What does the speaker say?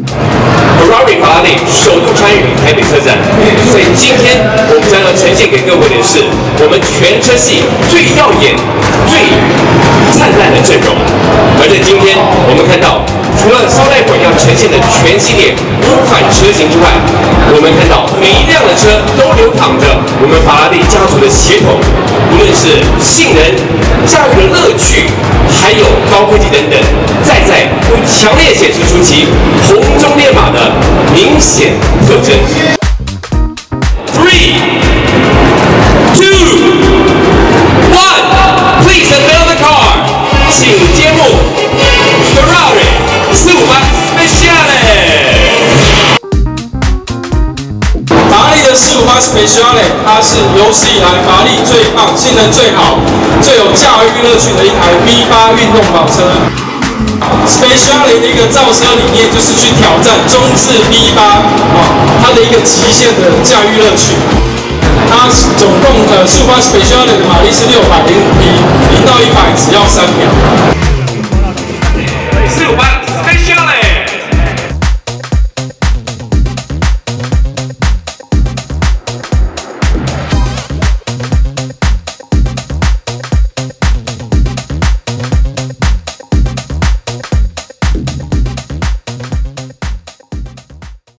Rory 法拉利首度参与台北车展，所以今天我们将要呈现给各位的是我们全车系最耀眼、最灿烂的阵容。而在今天，我们看到除了稍待会要呈现的全系列五款车型之外，我们看到每一辆的车都流淌着我们法拉利家族的血统，无论是性能、驾驭的乐趣，还有高科技等等，再在都强烈显示出其红明显特征。Three, two, one, please unveil the car，请揭幕 Ferrari 四五八 Special。法拉利的458 Speciale，它是有史以来法拉利最棒、性能最好、最有驾驭乐趣的一台 V8 运动跑车。Speciali 的一个造车理念就是去挑战中置 V8 啊，它的一个极限的驾驭乐趣。它总共的速八 Speciali 的马力是六百零五匹，零到一百只要三秒。